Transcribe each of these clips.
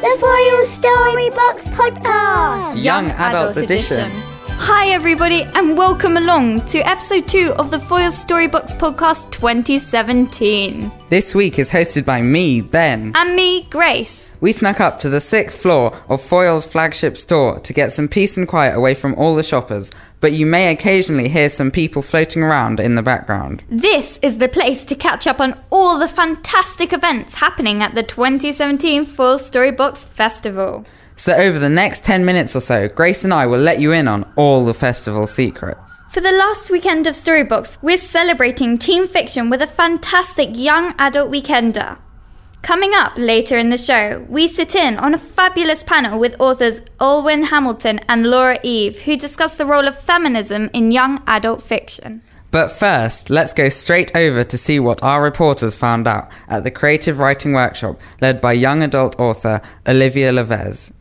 The Foyles Storybox Podcast. Young Adult Edition. Hi, everybody, and welcome along to episode two of the Foyles Storybox Podcast 2017. This week is hosted by me, Ben. And me, Grace. We snuck up to the sixth floor of Foyles flagship store to get some peace and quiet away from all the shoppers, but you may occasionally hear some people floating around in the background. This is the place to catch up on all the fantastic events happening at the 2017 Foyles Storybox Festival. So, over the next 10 minutes or so, Grace and I will let you in on all the festival secrets. For the last weekend of Storybox, we're celebrating teen fiction with a fantastic young adult weekender. Coming up later in the show, we sit in on a fabulous panel with authors Alwyn Hamilton and Laure Eve, who discuss the role of feminism in young adult fiction. But first, let's go straight over to see what our reporters found out at the creative writing workshop led by young adult author Olivia Levez.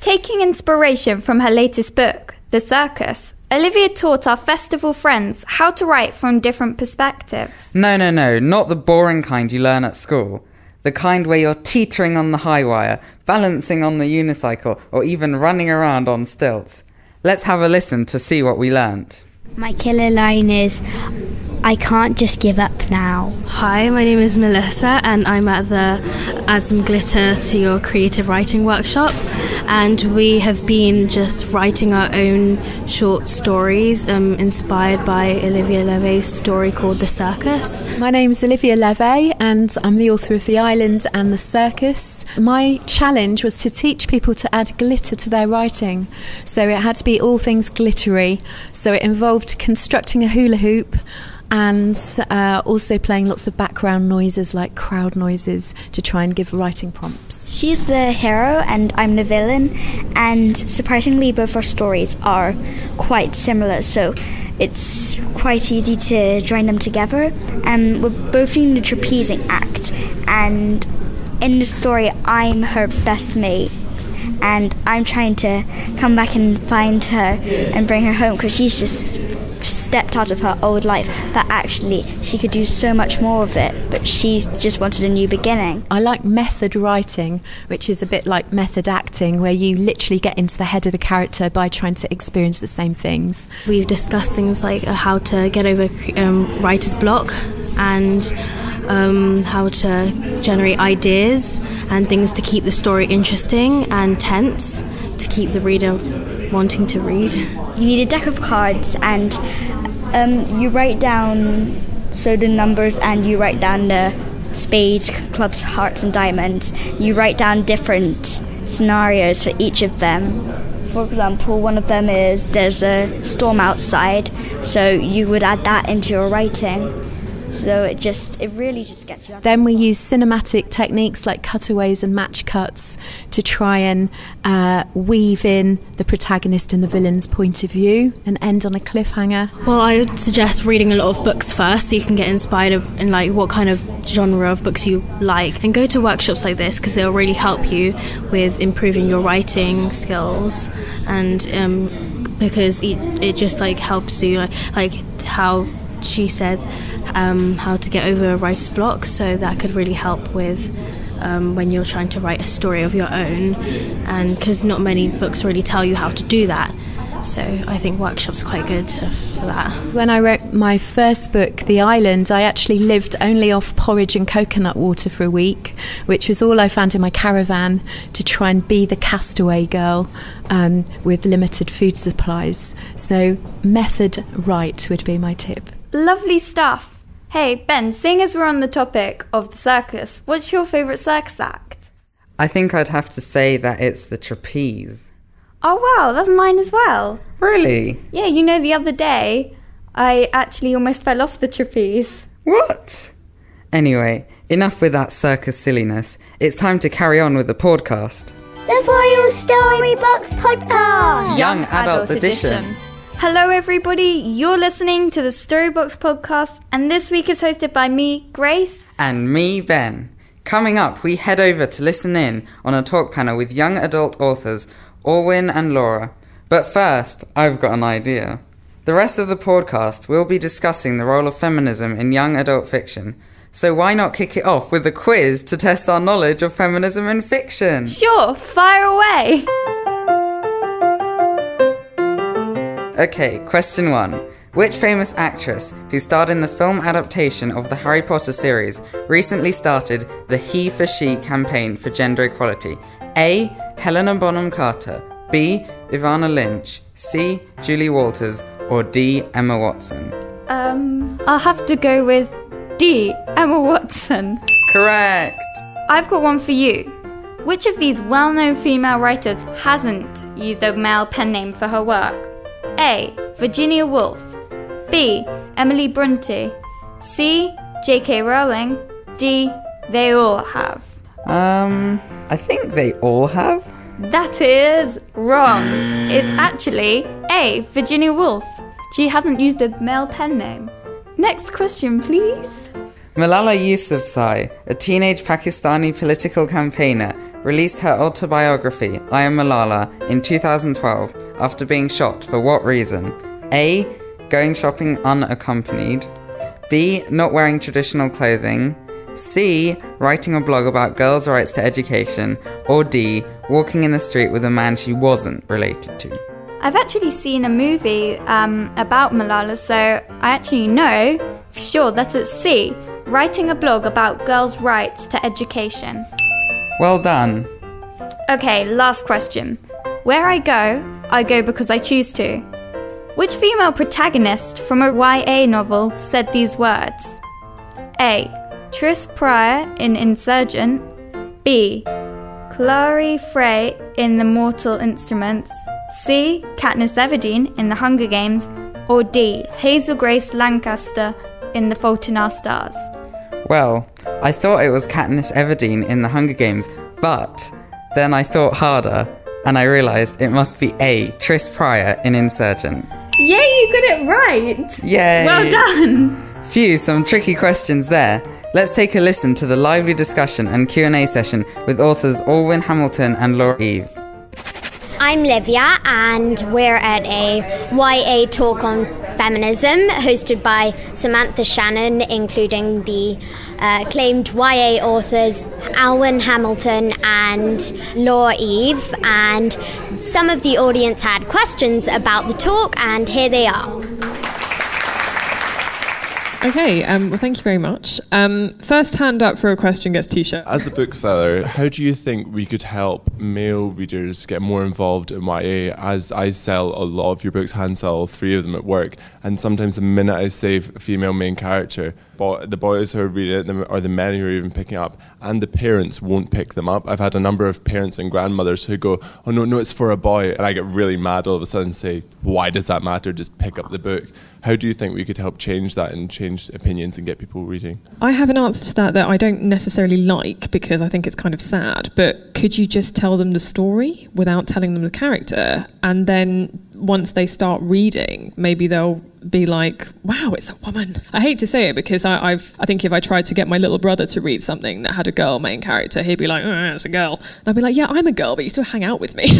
Taking inspiration from her latest book, The Circus, Olivia taught our festival friends how to write from different perspectives. No, no, no, not the boring kind you learn at school. The kind where you're teetering on the high wire, balancing on the unicycle, or even running around on stilts. Let's have a listen to see what we learnt. My killer line is I can't just give up now. Hi, my name is Melissa, and I'm at the Add Some Glitter to Your Creative Writing Workshop. And we have been just writing our own short stories um, inspired by Olivia Levez's story called The Circus. My name is Olivia Levy, and I'm the author of The Island and The Circus. My challenge was to teach people to add glitter to their writing. So it had to be all things glittery. So it involved constructing a hula hoop and uh, also playing lots of background noises like crowd noises to try and give writing prompts. She's the hero and I'm the villain, and surprisingly, both our stories are quite similar, so it's quite easy to join them together. And we're both in the trapezing act, and in the story, I'm her best mate. And I'm trying to come back and find her and bring her home because she's just stepped out of her old life that actually she could do so much more of it, but she just wanted a new beginning. I like method writing, which is a bit like method acting, where you literally get into the head of the character by trying to experience the same things. We've discussed things like uh, how to get over um, writer's block and um, how to generate ideas and things to keep the story interesting and tense to keep the reader wanting to read. You need a deck of cards and um, you write down so the numbers and you write down the spades, clubs, hearts, and diamonds. You write down different scenarios for each of them. For example, one of them is there's a storm outside, so you would add that into your writing. So it just, it really just gets you. Then we use cinematic techniques like cutaways and match cuts to try and uh, weave in the protagonist and the villain's point of view and end on a cliffhanger. Well, I would suggest reading a lot of books first so you can get inspired in like what kind of genre of books you like and go to workshops like this because they'll really help you with improving your writing skills and um, because it, it just like helps you like, like how she said um, how to get over a writer's block, so that could really help with um, when you're trying to write a story of your own, and because not many books really tell you how to do that. So I think workshops quite good for that. When I wrote my first book, The Island, I actually lived only off porridge and coconut water for a week, which was all I found in my caravan to try and be the castaway girl um, with limited food supplies. So method right would be my tip. Lovely stuff. Hey, Ben, seeing as we're on the topic of the circus, what's your favourite circus act? I think I'd have to say that it's the trapeze. Oh, wow, that's mine as well. Really? Yeah, you know, the other day, I actually almost fell off the trapeze. What? Anyway, enough with that circus silliness. It's time to carry on with the podcast. The Foyles Storybox Podcast. Young Adult, Edition. Hello, everybody. You're listening to the Storybox podcast, and this week is hosted by me, Grace. And me, Ben. Coming up, we head over to listen in on a talk panel with young adult authors Alwyn and Laure. But first, I've got an idea. The rest of the podcast will be discussing the role of feminism in young adult fiction. So why not kick it off with a quiz to test our knowledge of feminism in fiction? Sure, fire away. Okay, question one. Which famous actress who starred in the film adaptation of the Harry Potter series recently started the He for She campaign for gender equality? A. Helena Bonham Carter, B. Evanna Lynch, C. Julie Walters, or D. Emma Watson? Um, I'll have to go with D. Emma Watson. Correct! I've got one for you. Which of these well known female writers hasn't used a male pen name for her work? A. Virginia Woolf. B. Emily Bronte. C. J.K. Rowling. D. They all have. Um, I think they all have. That is wrong. It's actually A. Virginia Woolf. She hasn't used a male pen name. Next question, please. Malala Yousafzai, a teenage Pakistani political campaigner, released her autobiography, I Am Malala, in 2012 after being shot for what reason? A. Going shopping unaccompanied. B. Not wearing traditional clothing. C. Writing a blog about girls' rights to education. Or D. Walking in the street with a man she wasn't related to. I've actually seen a movie um, about Malala, so I actually know for sure that it's C. Writing a blog about girls' rights to education. Well done. Okay, last question. Where I go, I go because I choose to. Which female protagonist from a YA novel said these words? A. Tris Prior in Insurgent. B. Clary Fray in The Mortal Instruments. C. Katniss Everdeen in The Hunger Games. Or D. Hazel Grace Lancaster in The Fault in Our Stars. Well, I thought it was Katniss Everdeen in The Hunger Games, but then I thought harder and I realised it must be A. Tris Prior in Insurgent. Yay, you got it right! Yay! Well done! Phew, some tricky questions there. Let's take a listen to the lively discussion and Q&A session with authors Alwyn Hamilton and Laure Eve. I'm Livia, and we're at a YA talk on feminism hosted by Samantha Shannon, including the uh, acclaimed YA authors Alwyn Hamilton and Laure Eve. And some of the audience had questions about the talk, and here they are. Okay, um, well, thank you very much. Um, first hand up for a question gets t-shirt. As a bookseller, how do you think we could help male readers get more involved in YA? As I sell a lot of your books, hand sell three of them at work, and sometimes the minute I save a female main character, the boys who are reading it or the men who are even picking up, and the parents won't pick them up. I've had a number of parents and grandmothers who go, "Oh no, no, it's for a boy," and I get really mad all of a sudden. And say, "Why does that matter? Just pick up the book." How do you think we could help change that and change opinions and get people reading? I have an answer to that that I don't necessarily like because I think it's kind of sad. But could you just tell them the story without telling them the character, and then once they start reading, maybe they'll be like, "Wow, it's a woman." I hate to say it because I, have I think if I tried to get my little brother to read something that had a girl main character, he'd be like, oh, "It's a girl," and I'd be like, "Yeah, I'm a girl, but you still hang out with me."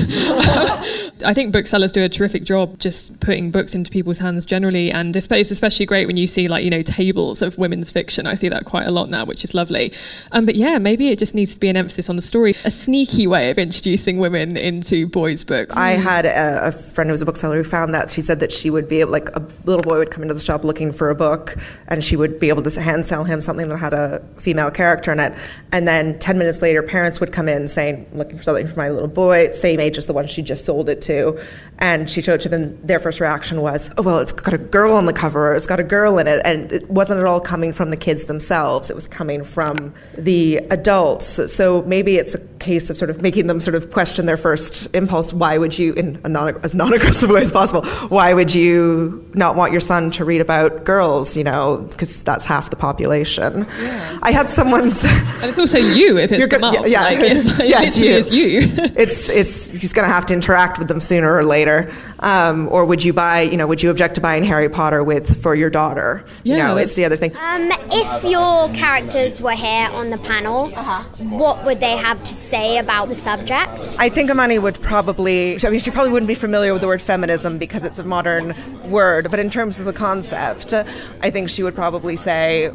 I think booksellers do a terrific job just putting books into people's hands generally, and it's especially great when you see like you know tables of women's fiction. I see that quite a lot now, which is lovely. Um, but yeah, maybe it just needs to be an emphasis on the story, a sneaky way of introducing women into boys' books. I had a, a friend who was a bookseller who found that she said that she would be able, like a little boy would come into the shop looking for a book, and she would be able to hand sell him something that had a female character in it, and then ten minutes later, parents would come in saying, "Looking for something for my little boy, same age as the one she just sold it to," and she showed to them. Their first reaction was, "Oh well, it's got a girl on the cover, or it's got a girl in it," and it wasn't at all coming from the kids themselves. It was coming from the adults. So maybe it's a case of sort of making them sort of question their first impulse. Why would you, in a non, as non-aggressive way as possible, why would you not want your son to read about girls? You know, because that's half the population. Yeah. I had someone's. And it's also you if it's You're mom. Yeah, yeah, like, it's, yeah, it's you. It's you. it's it's he's going to have to interact with them sooner or later. Um, or would you buy? You know, would you object to buying Harry Potter with for your daughter? Yeah, you know, it's the other thing. Um, if your characters were here on the panel, uh-huh. what would they have to say about the subject? I think Amani would probably. I mean, she probably wouldn't be familiar with the word feminism because it's a modern word. But in terms of the concept, I think she would probably say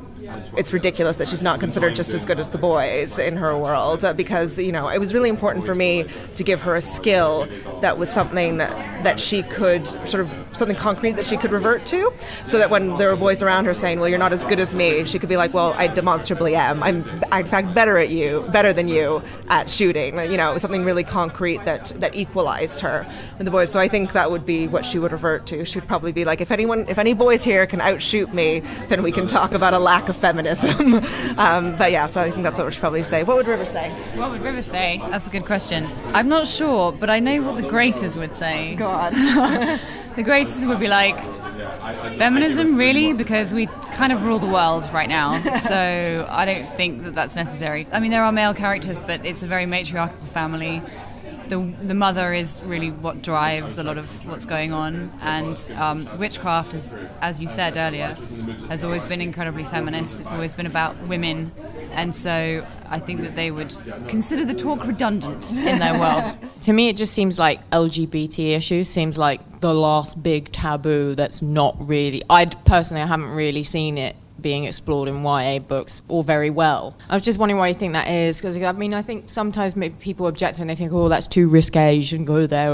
it's ridiculous that she's not considered just as good as the boys in her world uh, because you know it was really important for me to give her a skill that was something that she could sort of something concrete that she could revert to so that when there were boys around her saying well you're not as good as me she could be like well I demonstrably am. I'm in fact better at you better than you at shooting. You know it was something really concrete that that equalized her and the boys. So I think that would be what she would revert to. She would probably be like if anyone if any boys here can outshoot me then we can talk about a lack of feminism. Um, but yeah so I think that's what she'd probably say. What would River say? What would River say? That's a good question. I'm not sure but I know what the Graces would say. Go on the Graces would be like feminism really because we kind of rule the world right now. So i don't think that that's necessary. I mean there are male characters but it's a very matriarchal family. The, the mother is really what drives a lot of what's going on. And um, witchcraft is as you said earlier has always been incredibly feminist. It's always been about women. And so I think that they would consider the talk redundant in their world. to me, it just seems like LGBT issues seems like the last big taboo that's not really. I personally, I haven't really seen it being explored in YA books all very well. I was just wondering why you think that is, because I mean, I think sometimes maybe people object when they think, oh, that's too risque, you shouldn't go there.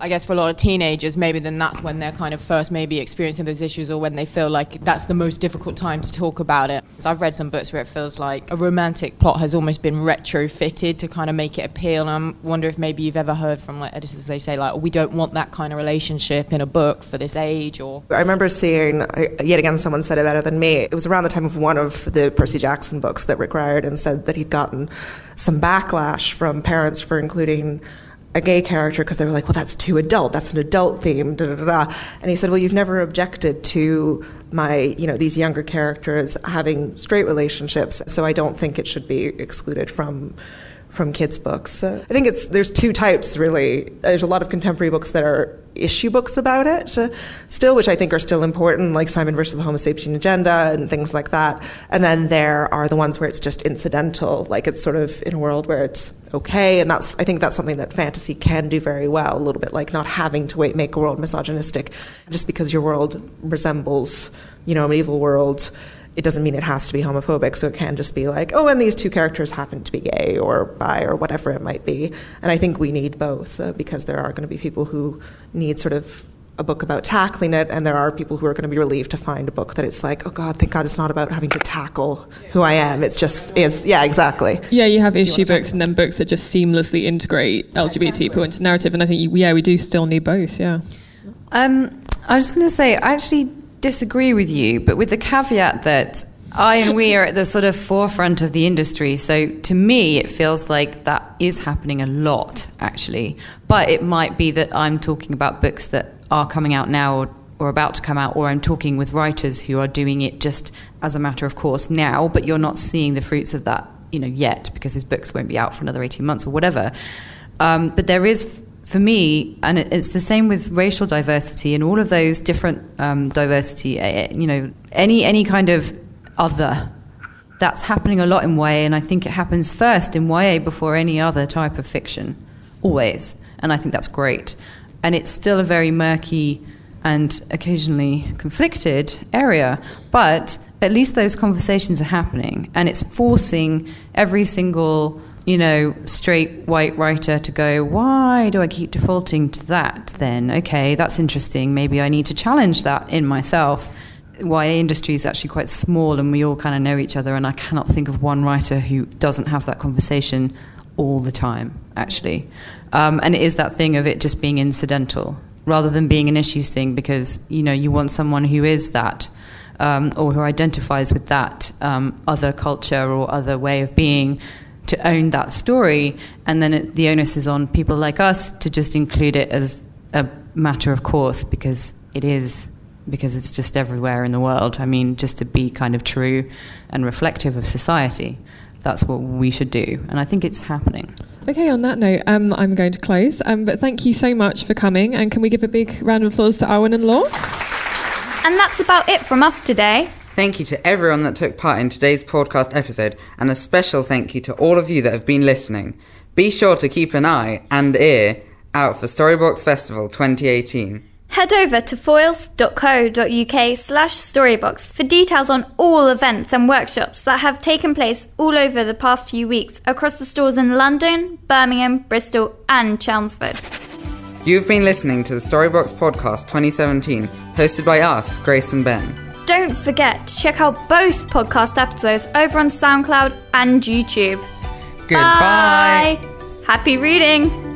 I guess for a lot of teenagers, maybe then that's when they're kind of first maybe experiencing those issues or when they feel like that's the most difficult time to talk about it. So I've read some books where it feels like a romantic plot has almost been retrofitted to kind of make it appeal. And I wonder if maybe you've ever heard from like editors, they say like, oh, we don't want that kind of relationship in a book for this age or... I remember seeing, uh, yet again, someone said it better than me, it was around the time of one of the Percy Jackson books that Rick Riordan said that he'd gotten some backlash from parents for including a gay character because they were like, well, that's too adult. That's an adult theme. Da, da, da, and he said, well, you've never objected to my, you know, these younger characters having straight relationships, so I don't think it should be excluded from from kids' books. Uh, I think it's there's two types really. There's a lot of contemporary books that are issue books about it still, which I think are still important, like Simon versus the Homo sapien agenda and things like that. And then there are the ones where it's just incidental, like it's sort of in a world where it's okay. And that's I think that's something that fantasy can do very well, a little bit like not having to wait, make a world misogynistic just because your world resembles, you know, a medieval world it doesn't mean it has to be homophobic. So it can just be like, oh, and these two characters happen to be gay or bi or whatever it might be. And I think we need both uh, because there are going to be people who need sort of a book about tackling it, and there are people who are going to be relieved to find a book that it's like, oh God, thank God, it's not about having to tackle who I am. It's just is, yeah, exactly. Yeah, you have issue books and then books that just seamlessly integrate LGBT exactly. people into narrative, and I think yeah, we do still need both. Yeah. Um, I was going to say, I actually disagree with you, but with the caveat that I and we are at the sort of forefront of the industry. So to me, it feels like that is happening a lot, actually. But it might be that I'm talking about books that are coming out now or, or about to come out, or I'm talking with writers who are doing it just as a matter of course now, but you're not seeing the fruits of that, you know, yet because his books won't be out for another 18 months or whatever. Um, but there is for me, and it's the same with racial diversity and all of those different um, diversity, eh, eh, you know, any, any kind of other. That's happening a lot in YA, and I think it happens first in YA before any other type of fiction, always. And I think that's great. And it's still a very murky and occasionally conflicted area, but at least those conversations are happening, and it's forcing every single you know, straight white writer to go, why do I keep defaulting to that then? Okay, that's interesting. Maybe I need to challenge that in myself. YA industry is actually quite small and we all kind of know each other, and I cannot think of one writer who doesn't have that conversation all the time, actually. Um, and it is that thing of it just being incidental rather than being an issues thing because, you know, you want someone who is that. Um, or who identifies with that um, other culture or other way of being to own that story, and then it, the onus is on people like us to just include it as a matter of course because it is because it's just everywhere in the world. I mean, just to be kind of true and reflective of society. That's what we should do, and I think it's happening. Okay, on that note, um, I'm going to close. Um, but thank you so much for coming, and can we give a big round of applause to Alwyn and Laure? And that's about it from us today. Thank you to everyone that took part in today's podcast episode, and a special thank you to all of you that have been listening. Be sure to keep an eye and ear out for Storybox Festival 2018. Head over to foyles.co.uk slash storybox for details on all events and workshops that have taken place all over the past few weeks across the stores in London, Birmingham, Bristol, and Chelmsford. You've been listening to the Storybox Podcast 2017, hosted by us, Grace and Ben. Don't forget to check out both podcast episodes over on SoundCloud and YouTube. Goodbye. Bye. Happy reading!